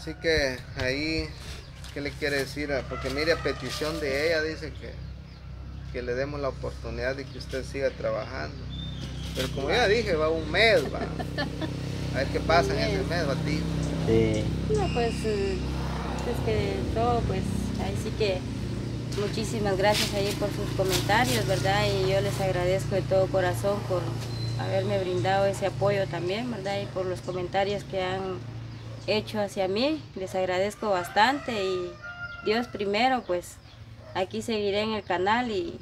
Así que ahí, ¿qué le quiere decir? Porque mire, a petición de ella dice que, que le demos la oportunidad de que usted siga trabajando. Pero como ya dije, va un mes, va. A ver qué pasa en ese mes, va, tío. Sí. No, pues eh, es que todo, pues ahí sí que muchísimas gracias ahí por sus comentarios, ¿verdad? Y yo les agradezco de todo corazón por haberme brindado ese apoyo también, ¿verdad? Y por los comentarios que han hecho hacia mí, les agradezco bastante y Dios primero, pues aquí seguiré en el canal y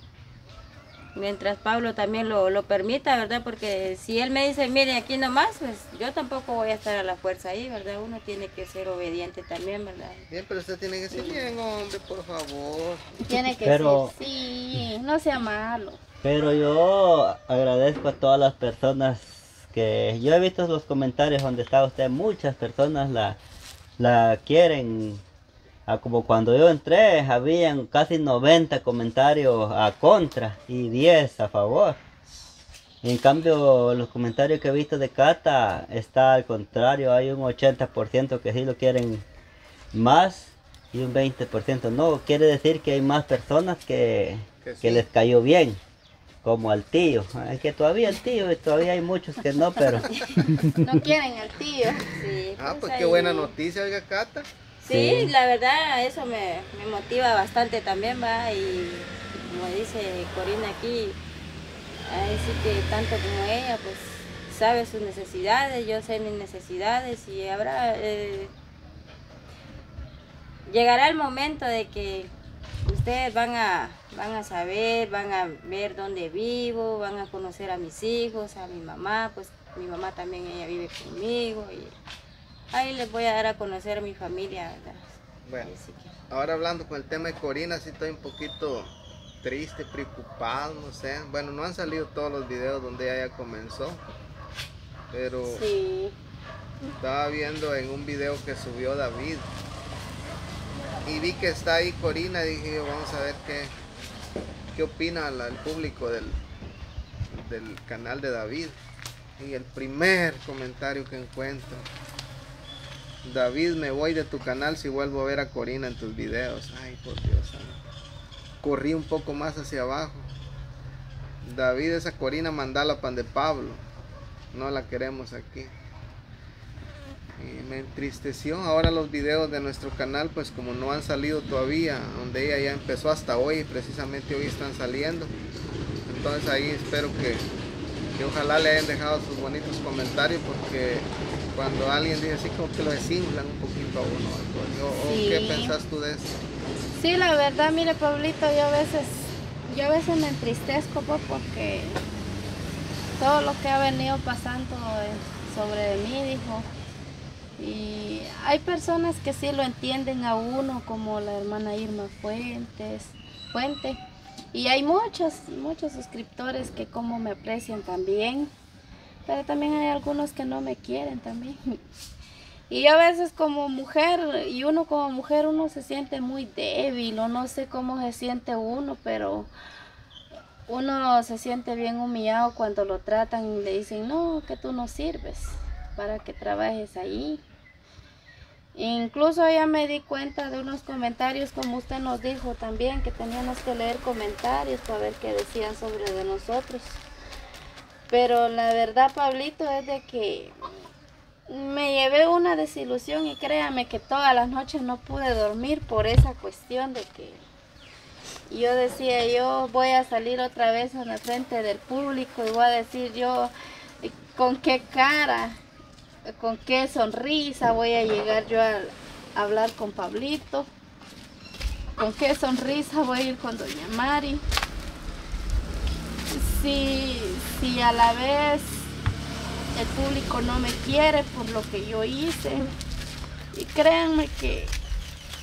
mientras Pablo también lo, lo permita, ¿verdad? Porque si él me dice, mire, aquí nomás, pues yo tampoco voy a estar a la fuerza ahí, ¿verdad? Uno tiene que ser obediente también, ¿verdad? Bien, pero usted tiene que ser bien, hombre, por favor. Tiene que Pero- ser, sí, no sea malo. Pero yo agradezco a todas las personas que yo he visto los comentarios donde está usted, muchas personas la, la quieren. Ah, como cuando yo entré, habían casi 90 comentarios a contra y 10 a favor. En cambio, los comentarios que he visto de Cata está al contrario, hay un 80% que sí lo quieren más y un 20% no. Quiere decir que hay más personas que, Que que sí. les cayó bien, como al tío. Es que todavía el tío, y todavía hay muchos que no, pero No quieren al tío. Sí, Ah, pues ahí- qué buena noticia, oiga, Cata. Sí, Sí. la verdad eso me, me motiva bastante también, va, y como dice Corina aquí, ahí sí que tanto como ella, pues sabe sus necesidades, yo sé mis necesidades y habrá, eh, llegará el momento de que ustedes van a, van a saber, van a ver dónde vivo, van a conocer a mis hijos, a mi mamá, pues mi mamá también ella vive conmigo y ahí les voy a dar a conocer a mi familia, ¿verdad? Bueno, que- ahora hablando con el tema de Corina, sí estoy un poquito triste, preocupado, no sé. Bueno, no han salido todos los videos donde ella ya comenzó, pero Sí. estaba viendo en un video que subió David y vi que está ahí Corina dije yo, vamos a ver qué, qué opina el público del, del canal de David. Y el primer comentario que encuentro. David, me voy de tu canal si vuelvo a ver a Corina en tus videos. Ay, por Dios. Corrí un poco más hacia abajo. David, esa Corina mandala pan de Pablo. No la queremos aquí. Y me entristeció. Ahora los videos de nuestro canal, pues como no han salido todavía, donde ella ya empezó hasta hoy, precisamente hoy están saliendo. Entonces ahí espero que, que ojalá le hayan dejado sus bonitos comentarios porque cuando alguien dice así como que lo desinflan un poquito a uno. ¿O, o Sí. qué pensás tú de eso? Sí, la verdad, mire, Pablito, yo a veces, yo a veces me entristezco pues, porque todo lo que ha venido pasando eh, sobre mí, dijo. Y hay personas que sí lo entienden a uno, como la hermana Irma Fuentes, Fuente. Y hay muchos, muchos suscriptores que como me aprecian también. Pero también hay algunos que no me quieren también. Y yo a veces como mujer, y uno como mujer, uno se siente muy débil, o no sé cómo se siente uno, pero uno se siente bien humillado cuando lo tratan y le dicen, no, que tú no sirves para que trabajes ahí. Incluso ya me di cuenta de unos comentarios, como usted nos dijo también, que teníamos que leer comentarios para ver qué decían sobre de nosotros. Pero la verdad, Pablito, es de que me llevé una desilusión y créame que todas las noches no pude dormir por esa cuestión de que yo decía, yo voy a salir otra vez en la frente del público y voy a decir yo con qué cara, con qué sonrisa voy a llegar yo a, hablar con Pablito, con qué sonrisa voy a ir con Doña Mari. Si, si a la vez el público no me quiere por lo que yo hice. Y créanme que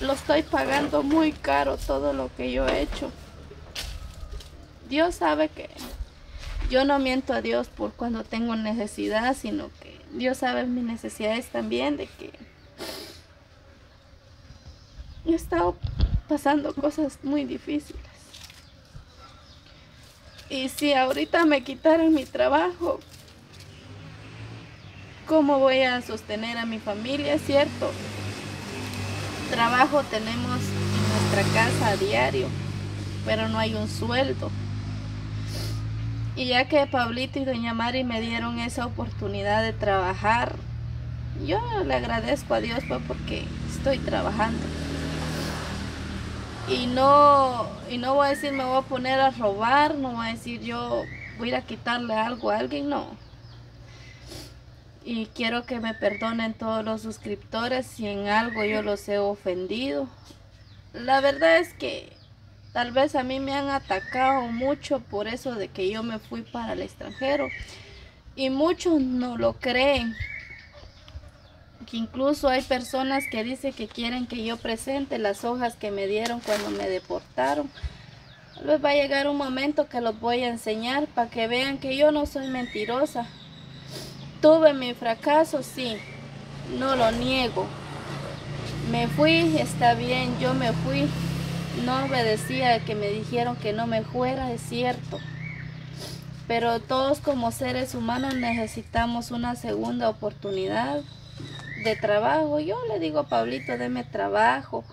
lo estoy pagando muy caro todo lo que yo he hecho. Dios sabe que yo no miento a Dios por cuando tengo necesidad, sino que Dios sabe mis necesidades también de que he estado pasando cosas muy difíciles. Y si ahorita me quitaran mi trabajo, ¿cómo voy a sostener a mi familia? Cierto, trabajo tenemos en nuestra casa a diario, pero no hay un sueldo. Y ya que Pablito y Doña Mari me dieron esa oportunidad de trabajar, yo le agradezco a Dios pues, porque estoy trabajando. Y no, y no voy a decir me voy a poner a robar, no voy a decir yo voy a ir a quitarle algo a alguien, no. Y quiero que me perdonen todos los suscriptores si en algo yo los he ofendido. La verdad es que Tal vez a mí me han atacado mucho por eso de que yo me fui para el extranjero. Y muchos no lo creen. Que incluso hay personas que dicen que quieren que yo presente las hojas que me dieron cuando me deportaron. Tal vez va a llegar un momento que los voy a enseñar para que vean que yo no soy mentirosa. Tuve mi fracaso, sí, no lo niego. Me fui, está bien, yo me fui, no obedecía que me dijeron que no me fuera, es cierto. Pero todos como seres humanos necesitamos una segunda oportunidad de trabajo. Yo le digo a Pablito, deme trabajo.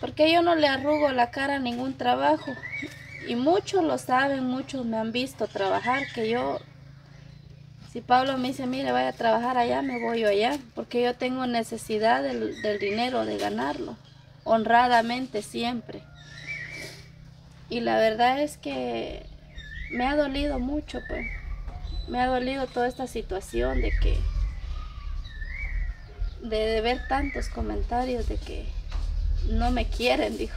Porque yo no le arrugo la cara a ningún trabajo. Y muchos lo saben, muchos me han visto trabajar, que yo, si Pablo me dice, mire, vaya a trabajar allá, me voy yo allá. Porque yo tengo necesidad del, del dinero, de ganarlo honradamente siempre. Y la verdad es que me ha dolido mucho, pues. Me ha dolido toda esta situación de que de, ver tantos comentarios de que no me quieren, dijo.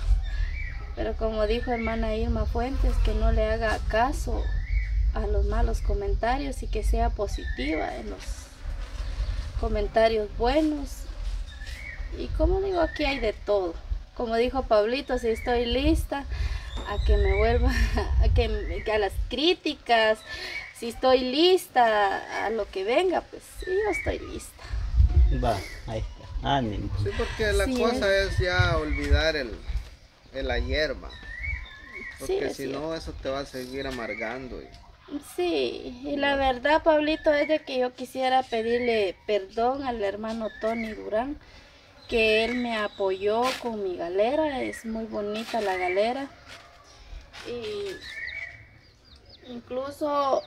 Pero como dijo hermana Irma Fuentes, que no le haga caso a los malos comentarios y que sea positiva en los comentarios buenos y como digo, aquí hay de todo. Como dijo Pablito, si estoy lista a que me vuelva, a, que, a las críticas, si estoy lista a lo que venga, pues sí, yo estoy lista. Va, ahí está. Ánimo. Sí, porque la cosa es. ya olvidar el, el ayer, Porque si no, eso te va a seguir amargando. Sí, y la verdad, Pablito, es de que yo quisiera pedirle perdón al hermano Tony Durán que él me apoyó con mi galera, es muy bonita la galera. Y incluso,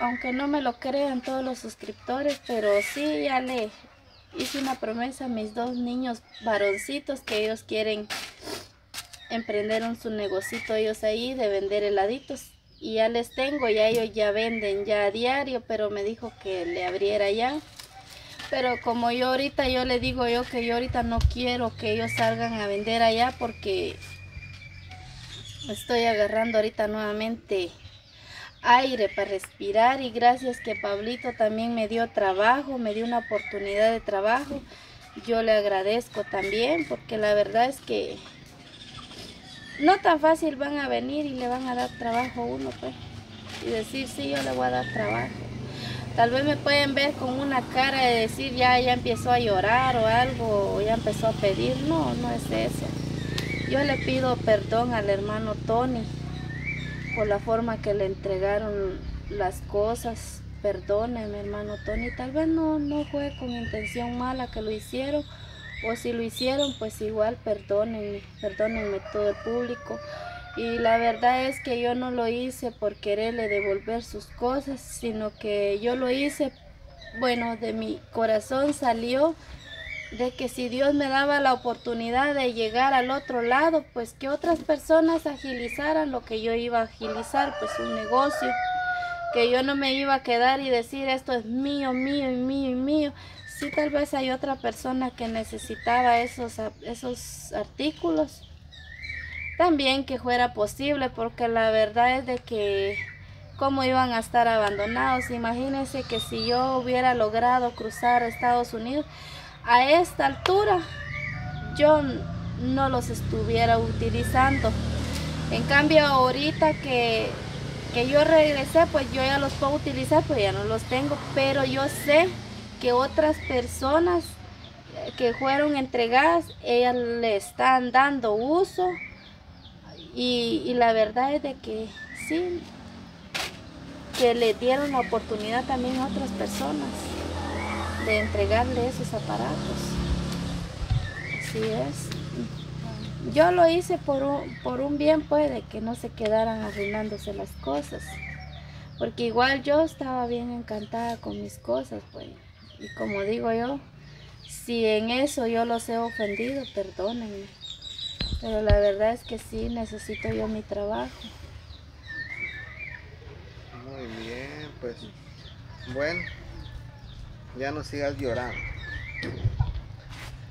aunque no me lo crean todos los suscriptores, pero sí ya le hice una promesa a mis dos niños varoncitos que ellos quieren emprender su negocito ellos ahí de vender heladitos y ya les tengo, ya ellos ya venden ya a diario, pero me dijo que le abriera ya pero como yo ahorita, yo le digo yo que yo ahorita no quiero que ellos salgan a vender allá porque estoy agarrando ahorita nuevamente aire para respirar y gracias que Pablito también me dio trabajo, me dio una oportunidad de trabajo. Yo le agradezco también porque la verdad es que no tan fácil van a venir y le van a dar trabajo a uno pues y decir sí yo le voy a dar trabajo. Tal vez me pueden ver con una cara de decir ya, ya empezó a llorar o algo, o ya empezó a pedir. No, no es eso. Yo le pido perdón al hermano Tony por la forma que le entregaron las cosas. Perdóneme, hermano Tony. Tal vez no, no fue con intención mala que lo hicieron. O si lo hicieron, pues igual perdónenme, perdónenme todo el público. Y la verdad es que yo no lo hice por quererle devolver sus cosas, sino que yo lo hice, bueno, de mi corazón salió de que si Dios me daba la oportunidad de llegar al otro lado, pues que otras personas agilizaran lo que yo iba a agilizar, pues un negocio, que yo no me iba a quedar y decir esto es mío, mío y mío y mío. Sí, tal vez hay otra persona que necesitaba esos, esos artículos también que fuera posible porque la verdad es de que cómo iban a estar abandonados. Imagínense que si yo hubiera logrado cruzar Estados Unidos a esta altura, yo no los estuviera utilizando. En cambio ahorita que, que yo regresé, pues yo ya los puedo utilizar, pues ya no los tengo, pero yo sé que otras personas que fueron entregadas, ellas le están dando uso y, la verdad es de que sí, que le dieron la oportunidad también a otras personas de entregarle esos aparatos. Así es. Yo lo hice por un, por un bien, pues, de que no se quedaran arruinándose las cosas. Porque igual yo estaba bien encantada con mis cosas, pues. Y como digo yo, si en eso yo los he ofendido, perdónenme. Pero la verdad es que sí, necesito yo mi trabajo. Muy bien, pues bueno, ya no sigas llorando.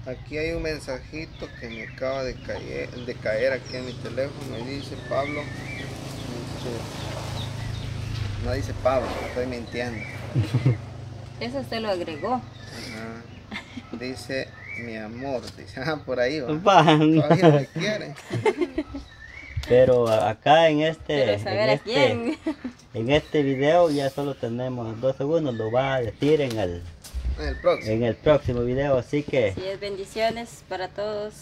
Aquí hay un mensajito que me acaba de caer, de caer aquí en mi teléfono y dice Pablo. dice- no dice Pablo, estoy mintiendo. Eso usted lo agregó. Ajá. Dice mi amor, dice, ah, por ahí va. Van. Todavía me quiere. Pero acá en este, en saber a este, quién. en este video ya solo tenemos dos segundos, lo va a decir en el, En el próximo. en el próximo video, así que Así es, bendiciones para todos.